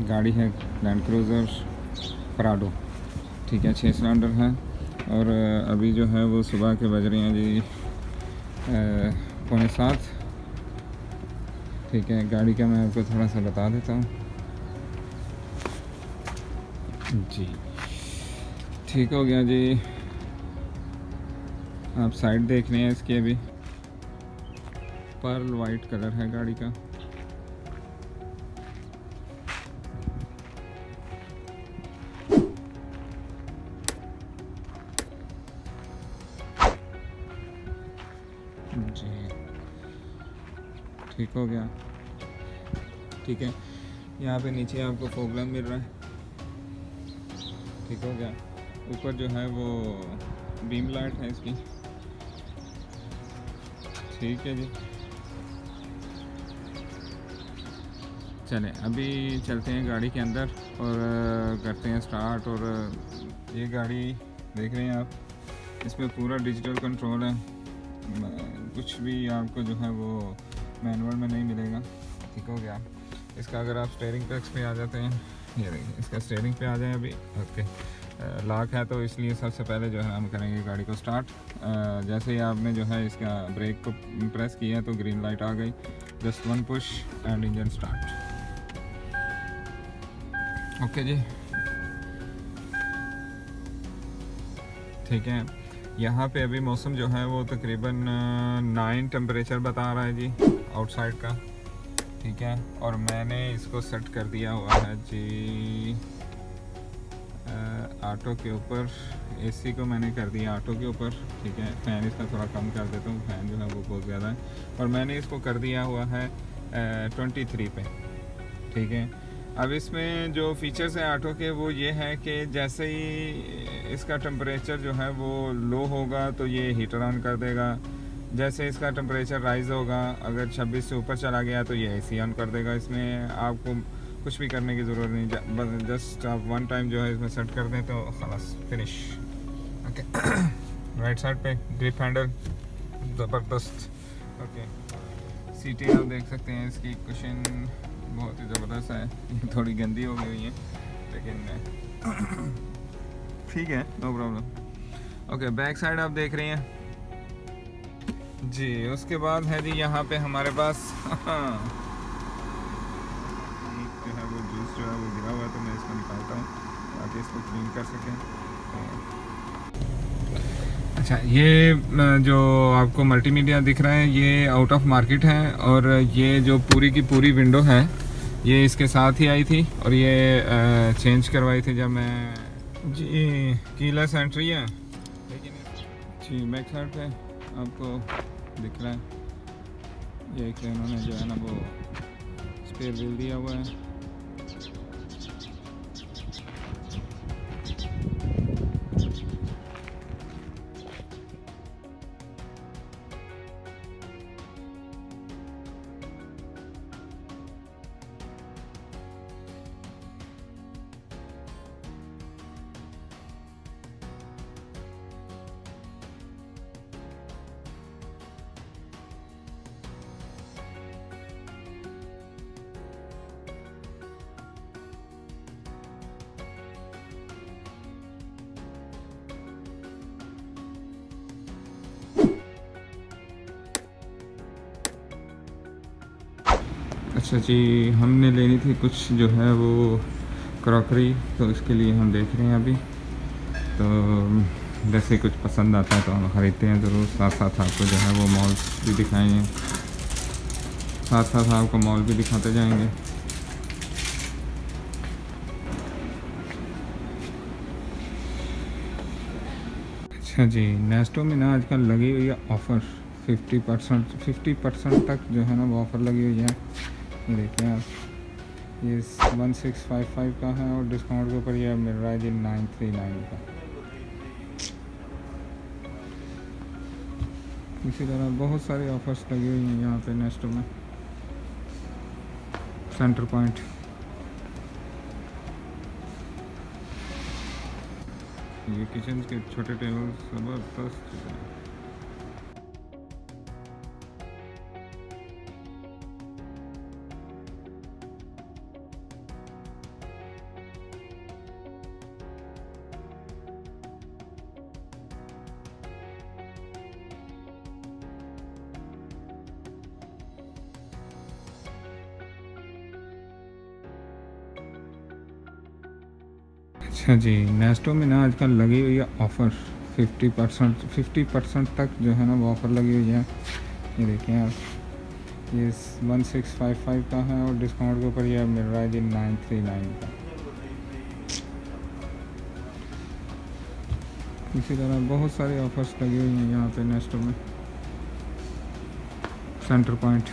गाड़ी है land cruiser Prado ठीक है छः सिलेंडर है और अभी जो है वो सुबह के बज रहे हैं जी पौने सात। ठीक है, गाड़ी का मैं आपको थोड़ा सा बता देता हूँ। जी। ठीक हो गया जी। आप साइड देख रहे हैं इसकी अभी। पर्ल वाइट कलर है गाड़ी का। ठीक हो गया। ठीक है। यहाँ पे नीचे आपको फोगलम मिल रहा है। ठीक हो गया। ऊपर जो है वो बीम लाइट है इसकी। ठीक है जी। चले, अभी चलते हैं गाड़ी के अंदर और करते हैं स्टार्ट और ये गाड़ी देख रहे हैं आप। इसमें पूरा डिजिटल कंट्रोल है। कुछ भी आपको जो है वो मैनुअल में नहीं मिलेगा। ठीक हो गया। इसका अगर आप स्टेयरिंग टैक्स पे आ जाते हैं, ये देखिए, इसका स्टेयरिंग पे आ जाए अभी। ओके। लॉक है तो इसलिए सबसे पहले जो है हम करेंगे गाड़ी को स्टार्ट जैसे ही आपने जो है इसका ब्रेक को प्रेस किया तो ग्रीन लाइट आ गई। Just one push and engine start okay जी। ठीक है। यहाँ पे अभी मौसम जो है वो तकरीबन नाइन टेम्परेचर बता रहा है जी आउटसाइड का। ठीक है? और मैंने इसको सेट कर दिया हुआ है जी ऑटो के ऊपर। एसी को मैंने कर दिया ऑटो के ऊपर। ठीक है? फ़ैन इसका थोड़ा कम कर देता हूँ। फ़ैन जो है वो बहुत ज़्यादा है। और मैंने इसको कर दिया हुआ है ट्वेंटी थ्री पे। ठीक है? अब इसमें जो फीचर्स हैं ऑटो के, वो ये है कि जैसे ही इसका टेम्परेचर जो है वो लो होगा तो ये हीटर ऑन कर देगा। जैसे इसका टेम्परेचर राइज होगा, अगर 26 से ऊपर चला गया तो ये एसी ऑन कर देगा। इसमें आपको कुछ भी करने की ज़रूरत नहीं बस जस्ट आप वन टाइम जो है इसमें सेट कर दें तो खलास फिनिश ओके राइट साइड पे ग्रिप हैंडल ज़बरदस्त। ओके सीटें आप देख सकते हैं इसकी कुशन बहुत ही ज़बरदस्त है। ये थोड़ी गंदी हो गई हुई है, लेकिन ठीक है no problem okay back side आप देख रहे हैं। जी, उसके बाद है जी यहाँ पे हमारे पास जो है वो जूस जो है वो गिरा हुआ है तो मैं इसको निकालता हूँ, ताकि इसको क्लीन कर सकें। अच्छा ये जो आपको मल्टीमीडिया दिख रहा है, ये आउट ऑफ़ मार्केट है, और ये जो पूरी की पूरी विंडो है ये इसके साथ ही आई थी और ये चेंज करवाई थी जब मैं जी कीला एंट्री है। लेकिन जी बैक साइड पे आपको दिख रहा है। ये इन्होंने जो है ना वो स्पेयर व्हील दिया हुआ है। अच्छा जी हमने लेनी थी कुछ जो है वो क्रॉकरी तो इसके लिए हम देख रहे हैं अभी। तो जैसे कुछ पसंद आता है तो हम ख़रीदते हैं ज़रूर। साथ साथ आपको जो है वो मॉल भी दिखाएँगे। साथ साथ आपको मॉल भी दिखाते जाएँगे। अच्छा जी नेस्टो में ना आजकल लगी हुई है ऑफ़र 50 परसेंट फिफ्टी परसेंट तक जो है ना वो ऑफ़र लगी हुई है। देखिए आप। ये वन सिक्स फाइव फाइव का है और डिस्काउंट के ऊपर ये मिल रहा है जी नाइन थ्री नाइन का। इसी तरह बहुत सारे ऑफर्स लगी हुई हैं यहाँ पे नेक्स्ट में। सेंटर पॉइंट ये किचन के छोटे टेबल ज़बरदस्त अच्छा जी नेस्टो में ना आजकल लगी हुई है ऑफ़र 50 परसेंट फिफ्टी परसेंट तक जो है ना वो ऑफ़र लगी हुई है। ये देखें आप, ये वन सिक्स फाइव फाइव का है और डिस्काउंट के ऊपर ये मिल रहा है जी नाइन थ्री नाइन का। इसी तरह बहुत सारे ऑफर्स लगी हुई हैं यहाँ पे नेस्टो में। Centre point